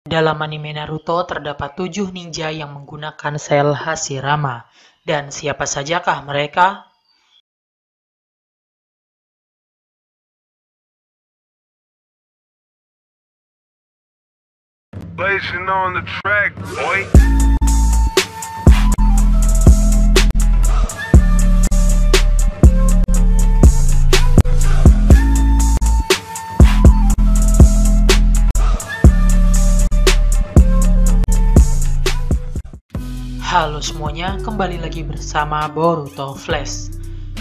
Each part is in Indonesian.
Dalam anime Naruto terdapat tujuh ninja yang menggunakan sel Hashirama. Dan siapa sajakah mereka? Blazing on the track, boy. Semuanya, kembali lagi bersama Boruto Flash.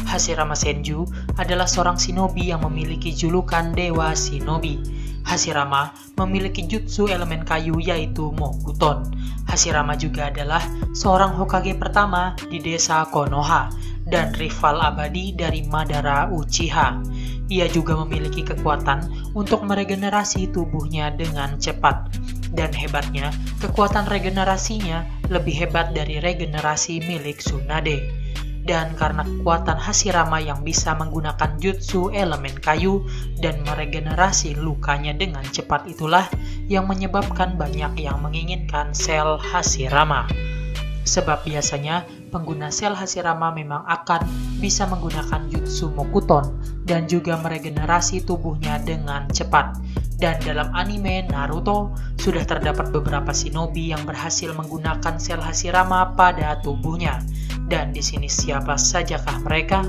Hashirama Senju adalah seorang shinobi yang memiliki julukan Dewa Shinobi. Hashirama memiliki jutsu elemen kayu yaitu Mokuton. Hashirama juga adalah seorang Hokage pertama di desa Konoha dan rival abadi dari Madara Uchiha. Ia juga memiliki kekuatan untuk meregenerasi tubuhnya dengan cepat. Dan hebatnya, kekuatan regenerasinya lebih hebat dari regenerasi milik Tsunade. Dan karena kekuatan Hashirama yang bisa menggunakan jutsu elemen kayu dan meregenerasi lukanya dengan cepat itulah yang menyebabkan banyak yang menginginkan sel Hashirama. Sebab biasanya pengguna sel Hashirama memang akan bisa menggunakan jutsu Mokuton dan juga meregenerasi tubuhnya dengan cepat. Dan dalam anime Naruto, sudah terdapat beberapa shinobi yang berhasil menggunakan sel Hashirama pada tubuhnya. Dan di sini siapa sajakah mereka?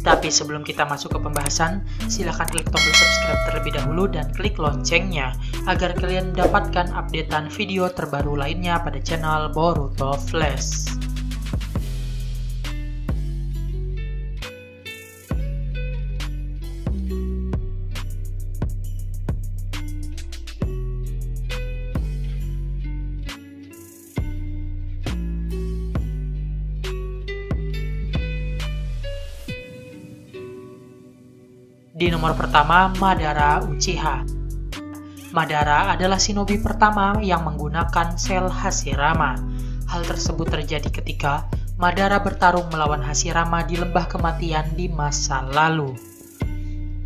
Tapi sebelum kita masuk ke pembahasan, silahkan klik tombol subscribe terlebih dahulu dan klik loncengnya agar kalian mendapatkan updatean video terbaru lainnya pada channel Boruto Flash. Di nomor pertama, Madara Uchiha. Madara adalah shinobi pertama yang menggunakan sel Hashirama. Hal tersebut terjadi ketika Madara bertarung melawan Hashirama di lembah kematian di masa lalu.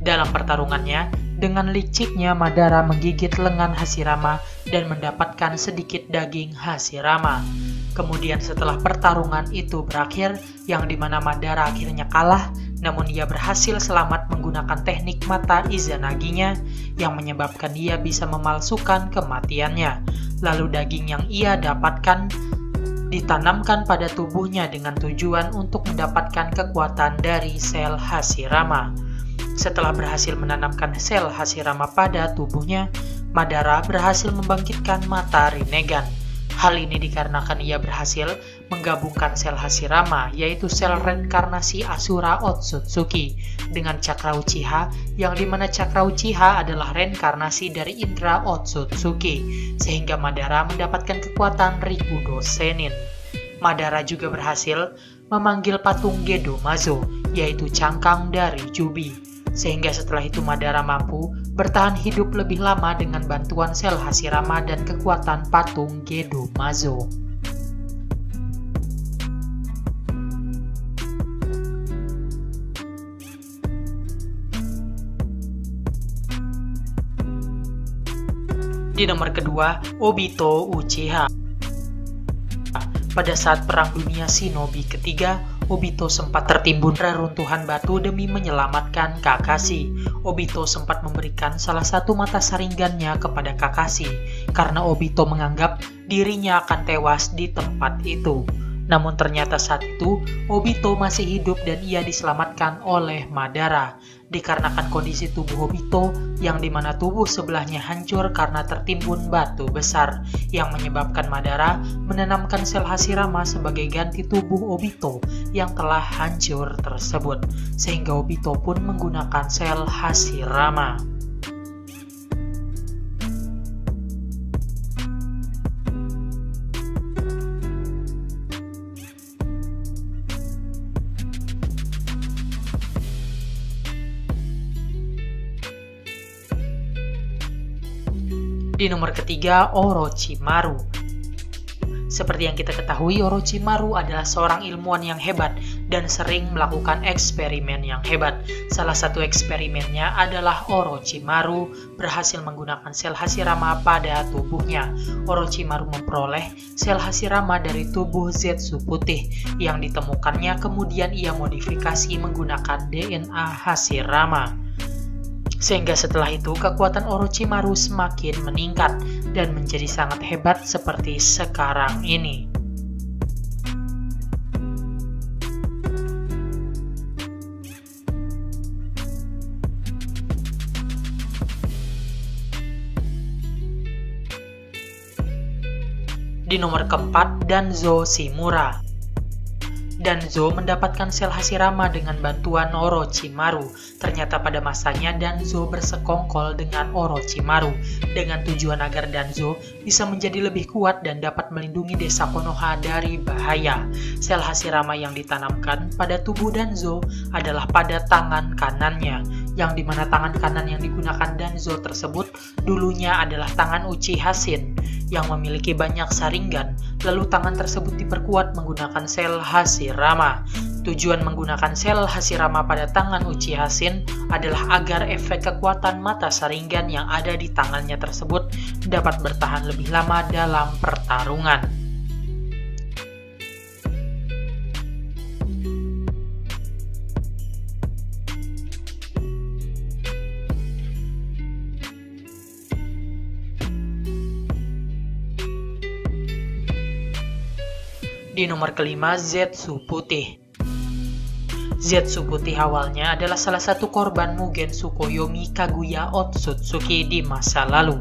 Dalam pertarungannya, dengan liciknya Madara menggigit lengan Hashirama dan mendapatkan sedikit daging Hashirama. Kemudian setelah pertarungan itu berakhir, yang di mana Madara akhirnya kalah, namun ia berhasil selamat menggunakan teknik mata Izanaginya yang menyebabkan ia bisa memalsukan kematiannya. Lalu daging yang ia dapatkan ditanamkan pada tubuhnya dengan tujuan untuk mendapatkan kekuatan dari sel Hashirama. Setelah berhasil menanamkan sel Hashirama pada tubuhnya, Madara berhasil membangkitkan mata Rinnegan. Hal ini dikarenakan ia berhasil menggabungkan sel Hashirama, yaitu sel reinkarnasi Asura Otsutsuki, dengan Cakra Uchiha, yang di mana Cakra Uchiha adalah reinkarnasi dari Indra Otsutsuki, sehingga Madara mendapatkan kekuatan Rikudo Senin. Madara juga berhasil memanggil patung Gedo Mazo, yaitu cangkang dari Jubi, sehingga setelah itu Madara mampu bertahan hidup lebih lama dengan bantuan sel Hashirama dan kekuatan patung Gedo Mazo. Di nomor kedua, Obito Uchiha. Pada saat Perang Dunia Shinobi ketiga, Obito sempat tertimbun reruntuhan batu demi menyelamatkan Kakashi. Obito sempat memberikan salah satu mata saringannya kepada Kakashi karena Obito menganggap dirinya akan tewas di tempat itu. Namun ternyata saat itu Obito masih hidup dan ia diselamatkan oleh Madara. Dikarenakan kondisi tubuh Obito yang di mana tubuh sebelahnya hancur karena tertimbun batu besar yang menyebabkan Madara menanamkan sel Hashirama sebagai ganti tubuh Obito yang telah hancur tersebut. Sehingga Obito pun menggunakan sel Hashirama. Di nomor ketiga, Orochimaru. Seperti yang kita ketahui, Orochimaru adalah seorang ilmuwan yang hebat dan sering melakukan eksperimen yang hebat. Salah satu eksperimennya adalah Orochimaru berhasil menggunakan sel Hashirama pada tubuhnya. Orochimaru memperoleh sel Hashirama dari tubuh Zetsu putih yang ditemukannya kemudian ia modifikasi menggunakan DNA Hashirama. Sehingga setelah itu kekuatan Orochimaru semakin meningkat dan menjadi sangat hebat seperti sekarang ini. Di nomor keempat, Danzo Shimura. Danzo mendapatkan sel Hashirama dengan bantuan Orochimaru. Ternyata pada masanya Danzo bersekongkol dengan Orochimaru dengan tujuan agar Danzo bisa menjadi lebih kuat dan dapat melindungi desa Konoha dari bahaya. Sel Hashirama yang ditanamkan pada tubuh Danzo adalah pada tangan kanannya, yang di mana tangan kanan yang digunakan Danzo tersebut dulunya adalah tangan Uchiha Shin yang memiliki banyak saringan, lalu tangan tersebut diperkuat menggunakan sel Hashirama. Tujuan menggunakan sel Hashirama pada tangan Uchiha Shin adalah agar efek kekuatan mata saringan yang ada di tangannya tersebut dapat bertahan lebih lama dalam pertarungan. Di nomor kelima, Zetsu Putih. Zetsu Putih awalnya adalah salah satu korban Mugen Tsukuyomi Kaguya Otsutsuki di masa lalu.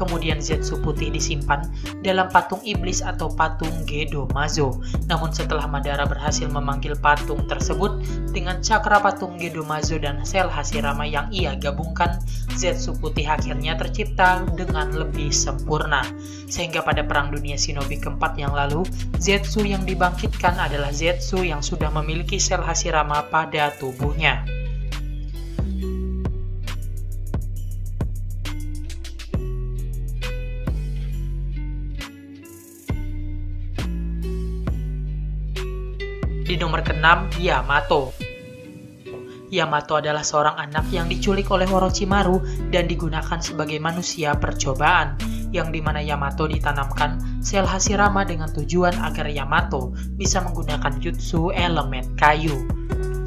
Kemudian Zetsu putih disimpan dalam patung iblis atau patung Gedomazo. Namun setelah Madara berhasil memanggil patung tersebut dengan cakra patung Gedomazo dan sel Hashirama yang ia gabungkan, Zetsu putih akhirnya tercipta dengan lebih sempurna. Sehingga pada Perang Dunia Shinobi keempat yang lalu, Zetsu yang dibangkitkan adalah Zetsu yang sudah memiliki sel Hashirama pada tubuhnya. Di nomor keenam, Yamato. Yamato adalah seorang anak yang diculik oleh Orochimaru dan digunakan sebagai manusia percobaan, yang di mana Yamato ditanamkan sel Hashirama dengan tujuan agar Yamato bisa menggunakan jutsu elemen kayu.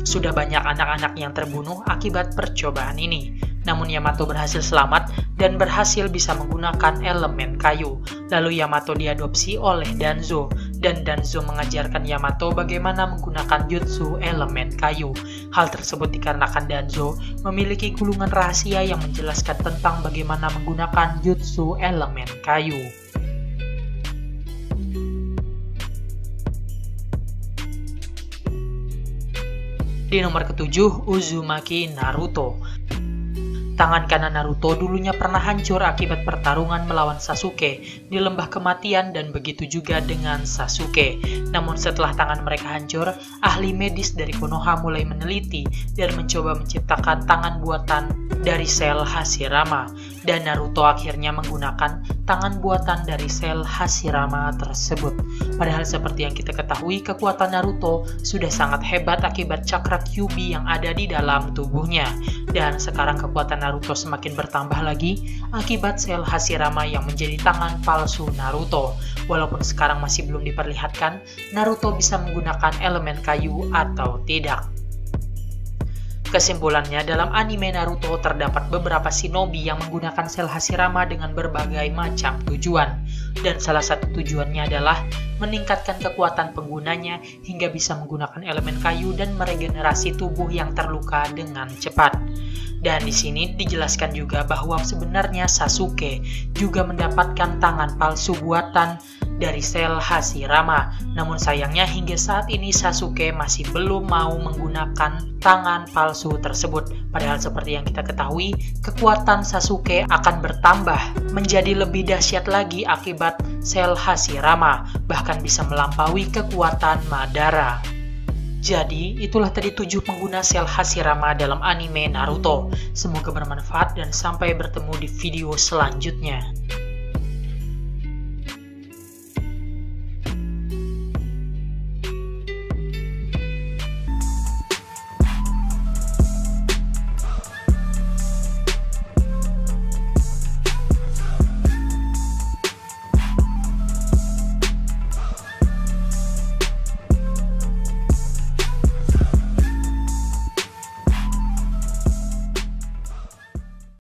Sudah banyak anak-anak yang terbunuh akibat percobaan ini, namun Yamato berhasil selamat dan berhasil bisa menggunakan elemen kayu. Lalu Yamato diadopsi oleh Danzo, dan Danzo mengajarkan Yamato bagaimana menggunakan jutsu elemen kayu. Hal tersebut dikarenakan Danzo memiliki gulungan rahasia yang menjelaskan tentang bagaimana menggunakan jutsu elemen kayu. Di nomor ketujuh, Uzumaki Naruto. Tangan kanan Naruto dulunya pernah hancur akibat pertarungan melawan Sasuke di lembah kematian dan begitu juga dengan Sasuke. Namun setelah tangan mereka hancur, ahli medis dari Konoha mulai meneliti dan mencoba menciptakan tangan buatan dari sel Hashirama. Dan Naruto akhirnya menggunakan tangan buatan dari sel Hashirama tersebut. Padahal seperti yang kita ketahui, kekuatan Naruto sudah sangat hebat akibat cakra Kyuubi yang ada di dalam tubuhnya. Dan sekarang kekuatan Naruto semakin bertambah lagi akibat sel Hashirama yang menjadi tangan palsu Naruto. Walaupun sekarang masih belum diperlihatkan, Naruto bisa menggunakan elemen kayu atau tidak. Kesimpulannya, dalam anime Naruto terdapat beberapa shinobi yang menggunakan sel Hashirama dengan berbagai macam tujuan. Dan salah satu tujuannya adalah meningkatkan kekuatan penggunanya hingga bisa menggunakan elemen kayu dan meregenerasi tubuh yang terluka dengan cepat. Dan di sini dijelaskan juga bahwa sebenarnya Sasuke juga mendapatkan tangan palsu buatan dari sel Hashirama. Namun sayangnya hingga saat ini Sasuke masih belum mau menggunakan tangan palsu tersebut. Padahal seperti yang kita ketahui, kekuatan Sasuke akan bertambah menjadi lebih dahsyat lagi akibat sel Hashirama, bahkan bisa melampaui kekuatan Madara. Jadi, itulah tadi tujuh pengguna sel Hashirama dalam anime Naruto. Semoga bermanfaat dan sampai bertemu di video selanjutnya.